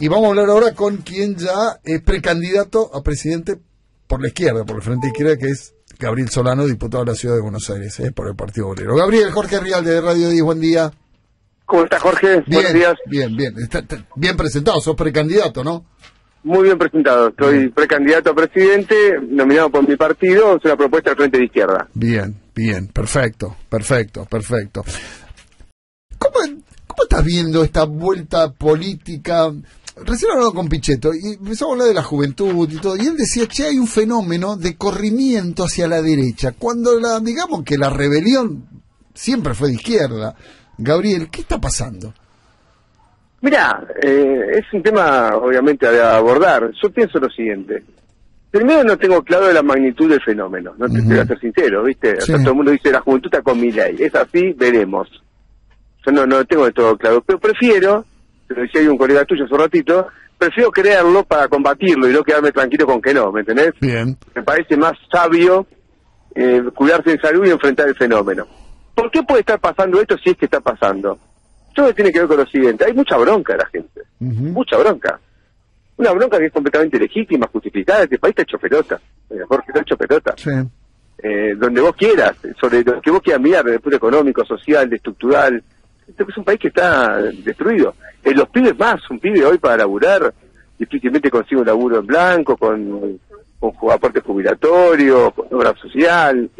Y vamos a hablar ahora con quien ya es precandidato a presidente por la izquierda, por el Frente Izquierda, que es Gabriel Solano, diputado de la Ciudad de Buenos Aires, eh, por el Partido Obrero. Gabriel, Jorge Rial de Radio 10, buen día. ¿Cómo estás, Jorge? Bien, Buenos días. Bien, bien. Está, está bien presentado, sos precandidato, ¿no? Muy bien presentado. Soy precandidato a presidente, nominado por mi partido. Es una propuesta del Frente de Izquierda. Bien, bien, perfecto, perfecto, perfecto. ¿Cómo, cómo estás viendo esta vuelta política? Recién hablaba con Pichetto y empezamos a hablar de la juventud y todo, y él decía, che, hay un fenómeno de corrimiento hacia la derecha, cuando la, digamos que la rebelión siempre fue de izquierda. Gabriel, ¿qué está pasando? Mira, eh, es un tema obviamente a abordar. Yo pienso lo siguiente. Primero no tengo claro la magnitud del fenómeno, no te Ujú. voy a ser sincero, ¿viste? O sea, Sí. todo el mundo dice la juventud está con mi ley. Es así, veremos. Yo no, no tengo de todo claro, pero prefiero, lo decía ahí un colega tuyo hace un ratito, prefiero creerlo para combatirlo y no quedarme tranquilo con que no, ¿me entendés? Bien. me parece más sabio eh, cuidarse de salud y enfrentar el fenómeno. ¿Por qué puede estar pasando esto si es que está pasando? Todo tiene que ver con lo siguiente, hay mucha bronca de la gente, mucha bronca. Una bronca que es completamente legítima, justificada, este país está hecho pelota, Jorge está hecho pelota. Sí. Eh, donde vos quieras, sobre lo que vos quieras mirar, desde el punto económico, social, de estructural. Este es un país que está destruido. Eh, los pibes más, un pibe hoy para laburar, difícilmente consigue un laburo en blanco, con, con aporte jubilatorio, con obra social.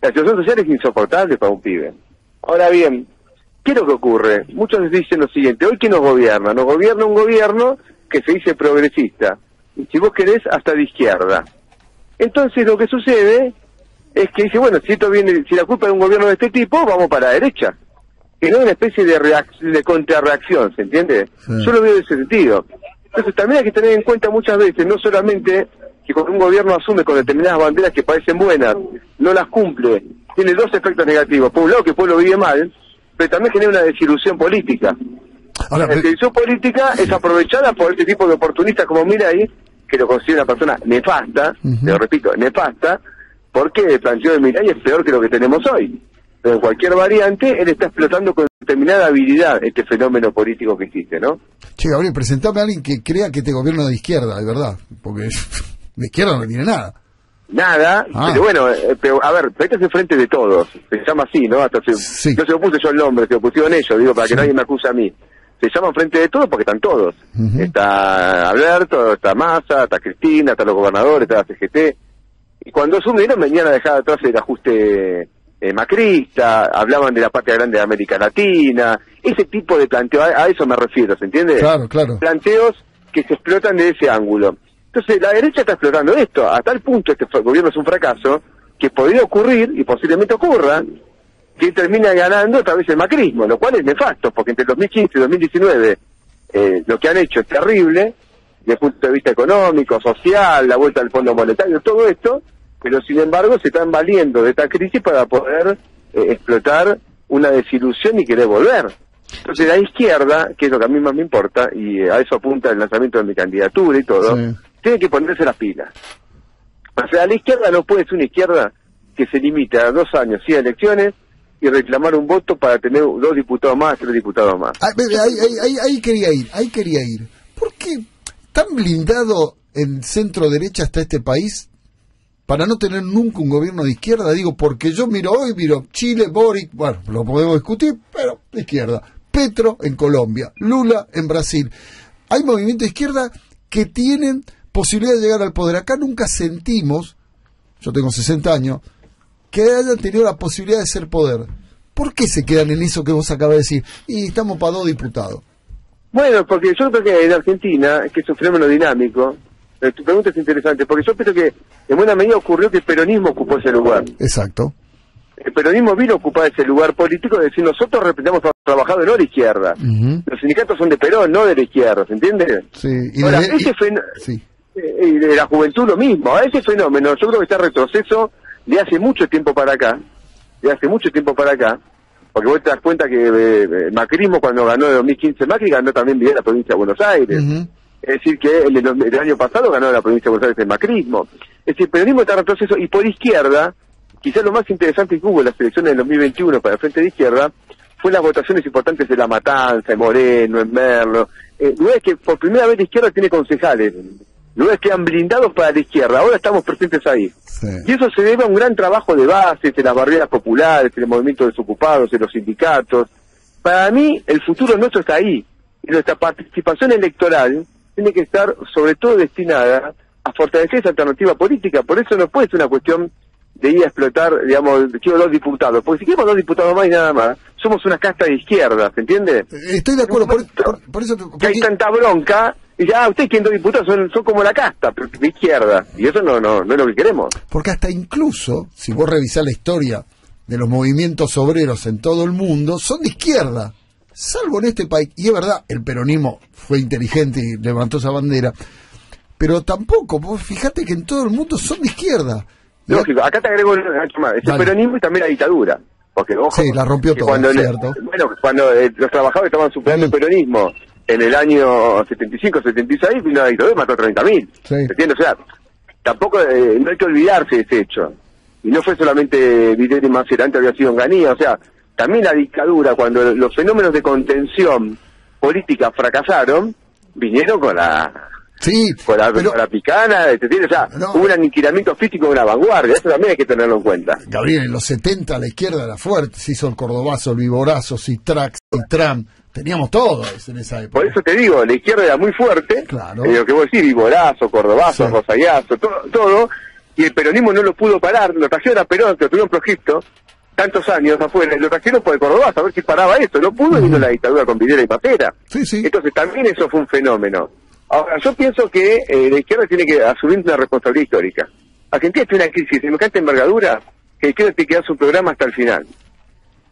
La situación social es insoportable para un pibe. Ahora bien, ¿qué es lo que ocurre? Muchos dicen lo siguiente, hoy ¿quién nos gobierna? Nos gobierna un gobierno que se dice progresista, y si vos querés, hasta de izquierda. Entonces lo que sucede es que dice, bueno, si esto viene, si la culpa es de un gobierno de este tipo, vamos para la derecha. Que no es una especie de, de contrarreacción, ¿se entiende? Sí. Yo lo veo de ese sentido. Entonces también hay que tener en cuenta muchas veces, no solamente que cuando un gobierno asume con determinadas banderas que parecen buenas, no las cumple, tiene dos efectos negativos. Por un lado, que el pueblo vive mal, pero también genera una desilusión política. Ahora, La televisión política es aprovechada por este tipo de oportunistas como Mirai, que lo considera una persona nefasta, te lo repito, nefasta, porque el planteo de Mirai es peor que lo que tenemos hoy. Pero en cualquier variante, él está explotando con determinada habilidad este fenómeno político que existe, ¿no? che, Gabriel, presentame a alguien que crea que este gobierno es de izquierda, de verdad, porque de izquierda no tiene nada. Nada, Ah. pero bueno, eh, pero, a ver, pero este es el frente de todos, se llama así, ¿no? Hasta se, Sí. No se opuse yo el nombre, se opusieron ellos, digo, para que nadie me acuse a mí. Se llama frente de todos porque están todos. Ujú. Está Alberto, está Massa, está Cristina, están los gobernadores, está la CGT. Y cuando asumieron venían a dejar atrás el ajuste eh, macrista, hablaban de la patria grande de América Latina, ese tipo de planteo, a, a eso me refiero, ¿se entiende? Claro, claro. planteos que se explotan de ese ángulo. Entonces, la derecha está explotando esto, a tal punto este gobierno es un fracaso, que podría ocurrir, y posiblemente ocurra, que termina ganando otra vez el macrismo, lo cual es nefasto, porque entre 2015 y 2019 eh, lo que han hecho es terrible, desde el punto de vista económico, social, la vuelta al Fondo Monetario, todo esto, pero sin embargo se están valiendo de esta crisis para poder eh, explotar una desilusión y querer volver. Entonces la izquierda, que es lo que a mí más me importa, y eh, a eso apunta el lanzamiento de mi candidatura y todo, Sí. tiene que ponerse las pilas. O sea, la izquierda no puede ser una izquierda que se limite a dos años sin elecciones y reclamar un voto para tener dos diputados más, tres diputados más. Ahí, ahí- ahí- ahí- ahí quería ir, ahí quería ir. ¿Por qué tan blindado el centro derecha está este país para no tener nunca un gobierno de izquierda? Digo, porque yo miro hoy, miro Chile, Boric, bueno, lo podemos discutir, pero de izquierda. Petro en Colombia, Lula en Brasil. Hay movimientos de izquierda que tienen posibilidad de llegar al poder. Acá nunca sentimos, yo tengo 60 años, que hayan tenido la posibilidad de ser poder. ¿Por qué se quedan en eso que vos acabas de decir? Y estamos para dos diputados. Bueno, porque yo creo que en Argentina, que es un fenómeno dinámico, tu pregunta es interesante, porque yo pienso que en buena medida ocurrió que el peronismo ocupó ese lugar. Exacto. El peronismo vino a ocupar ese lugar político de decir nosotros representamos a los trabajadores no a la izquierda. Los sindicatos son de Perón, no de la izquierda, ¿se entiende? Sí. Y, Ahora, de- ese y- fen- sí. Eh, y de la juventud lo mismo. A ese fenómeno yo creo que está retroceso de hace mucho tiempo para acá, de hace mucho tiempo para acá, porque vos te das cuenta que eh, eh, Macrismo cuando ganó en 2015 Macri ganó también bien la provincia de Buenos Aires. Ujú. Es decir, que el, el- el año pasado ganó la provincia de Buenos Aires el macrismo. Es decir, el peronismo está en retroceso y por izquierda, quizás lo más interesante que hubo en las elecciones del 2021 para el Frente de Izquierda fue las votaciones importantes de La Matanza, en Moreno, en Merlo, eh, lugares que por primera vez la izquierda tiene concejales, lugares que han blindados para la izquierda, ahora estamos presentes ahí. Sí. Y eso se debe a un gran trabajo de bases, de las barreras populares, en el movimiento desocupados, de los sindicatos. Para mí, el futuro nuestro está ahí. Y nuestra participación electoral tiene que estar sobre todo destinada a fortalecer esa alternativa política. Por eso no puede ser una cuestión de ir a explotar, digamos, quiero dos diputados. Porque si queremos dos diputados más y nada más, somos una casta de izquierda, ¿se entiende? Eh, Estoy de acuerdo, por, por- por eso... Que hay tanta bronca, y ya, ustedes quieren dos diputados, son, son como la casta, de izquierda. Y eso no, no, no es lo que queremos. Porque hasta incluso, si vos revisás la historia de los movimientos obreros en todo el mundo, son de izquierda, salvo en este país. Y es verdad, el peronismo fue inteligente y levantó esa bandera, pero tampoco, vos fíjate que en todo el mundo son de izquierda. Lógico, acá te agrego una más, es el peronismo y también la dictadura. Porque, ojo, Sí, la rompió toda, cuando cierto. bueno, cuando eh, los trabajadores estaban superando el peronismo en el año 75, 76, vino la dictadura y mató a 30.000. Sí. ¿Se entiende? O sea, tampoco, eh, no hay que olvidarse de ese hecho. Y no fue solamente y Macerante, había sido en Ganía, o sea, también la dictadura, cuando los fenómenos de contención política fracasaron, vinieron con la Sí, con la, pero, con la picana, ¿te? O sea, No. un aniquilamiento físico de una vanguardia, eso también hay que tenerlo en cuenta. Gabriel, en los 70 la izquierda era fuerte, se hizo el Cordobazo, el Viborazo, Citrax, Citram, teníamos todo en esa época. Por eso te digo, la izquierda era muy fuerte, Claro. eh, lo que vos decís, Viborazo, Cordobazo, Sí. Rosallazo, todo, todo, y el peronismo no lo pudo parar, lo trajeron a Perón, que lo tuvieron proyecto, tantos años afuera, lo trajeron por el Cordobazo, a ver si paraba eso, no pudo, vino la dictadura con Videla y Papera. Sí, sí. Entonces también eso fue un fenómeno. Ahora, yo pienso que eh, la izquierda tiene que asumir una responsabilidad histórica. Argentina tiene una crisis de semejante envergadura que la izquierda tiene que dar su programa hasta el final.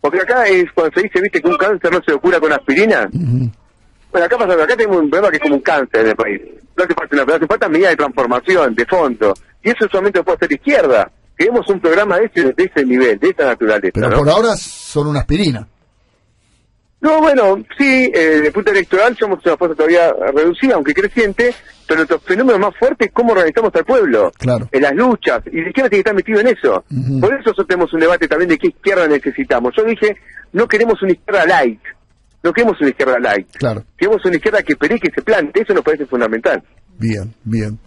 Porque acá es cuando se dice, viste, que un cáncer no se lo cura con aspirina. Bueno, acá pasa, acá tenemos un problema que es como un cáncer en el país. No hace falta una hace falta medidas de transformación, de fondo. Y eso solamente lo puede hacer la izquierda. Queremos un programa de ese, de ese nivel, de esa naturaleza. Pero ¿no? por ahora son una aspirina. No, bueno, sí, eh, desde el punto electoral somos una fuerza todavía reducida, aunque creciente, pero nuestro fenómeno más fuerte es cómo organizamos al pueblo. Claro. En las luchas, y la izquierda tiene que estar metido en eso. Por eso nosotros tenemos un debate también de qué izquierda necesitamos. Yo dije, no queremos una izquierda light, no queremos una izquierda light. Claro. Queremos una izquierda que pelee, que se plante, eso nos parece fundamental. Bien, bien.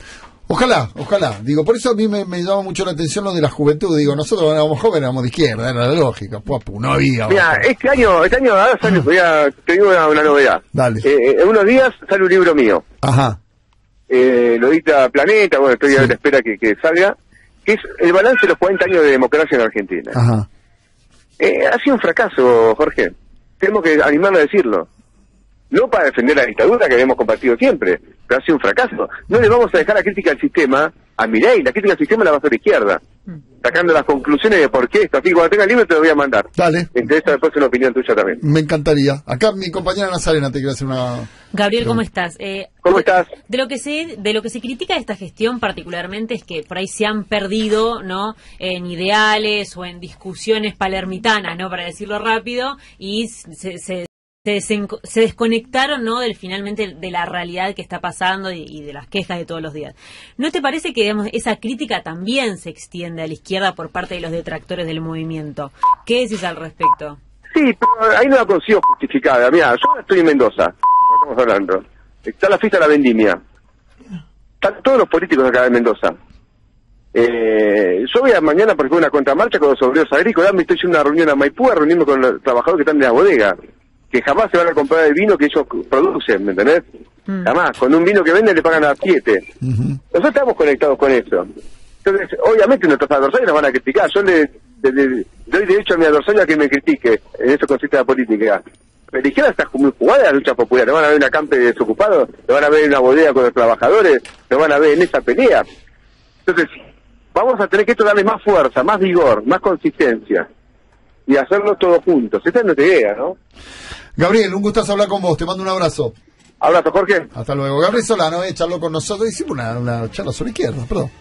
Ojalá, ojalá. Digo, por eso a mí me, me llama mucho la atención lo de la juventud. Digo, nosotros cuando éramos jóvenes éramos de izquierda, era la lógica. Papu, no había. Mira, este año, este año ahora sale, voy a, te digo una, una novedad. Dale. Eh, en unos días sale un libro mío. Ajá. eh, lo dicta Planeta, bueno, estoy Sí. a la espera que, que salga, que es el balance de los 40 años de democracia en Argentina. Ajá. Eh, ha sido un fracaso, Jorge. Tenemos que animarlo a decirlo. No para defender la dictadura que habíamos compartido siempre, pero ha sido un fracaso. No le vamos a dejar la crítica al sistema a Milei, la crítica al sistema la va a hacer la izquierda, sacando las conclusiones de por qué esto. Así que cuando tenga el libro te lo voy a mandar. Dale. Interesa después una opinión tuya también. Me encantaría. Acá mi compañera Nazarena te quiere hacer una. Gabriel, ¿cómo estás? Eh, ¿Cómo estás? De lo que se de lo que se critica de esta gestión particularmente es que por ahí se han perdido, ¿no? En ideales o en discusiones palermitanas, ¿no? Para decirlo rápido y se, se se, se desconectaron no del finalmente de la realidad que está pasando y, de las quejas de todos los días. ¿No te parece que digamos, esa crítica también se extiende a la izquierda por parte de los detractores del movimiento? ¿Qué decís al respecto? Sí, pero ahí no la consigo justificada. Mira, yo estoy en Mendoza, estamos hablando. Está la fiesta de la vendimia. Están todos los políticos acá de Mendoza. Eh, yo voy a mañana porque voy a una contramarcha con los obreros agrícolas, me estoy a una reunión a Maipú a reunirme con los trabajadores que están de la bodega, que jamás se van a comprar el vino que ellos producen, ¿me entendés? Mm. Jamás, con un vino que venden le pagan a siete. Ujú. Nosotros estamos conectados con eso. Entonces, obviamente nuestros adversarios nos van a criticar. Yo le, le- le doy derecho a mi adversario a que me critique. En eso consiste la política. Pero la izquierda está muy jugada la lucha popular. Lo van a ver en una campe de desocupados, lo van a ver en una bodega con los trabajadores, lo van a ver en esa pelea. Entonces, vamos a tener que esto darle más fuerza, más vigor, más consistencia. Y hacerlo todos juntos. Esa es nuestra idea, ¿no? Gabriel, un gustazo hablar con vos. Te mando un abrazo. Abrazo, Jorge. Hasta luego. Gabriel Solano, eh, charló con nosotros. Hicimos una, una charla sobre izquierda, perdón.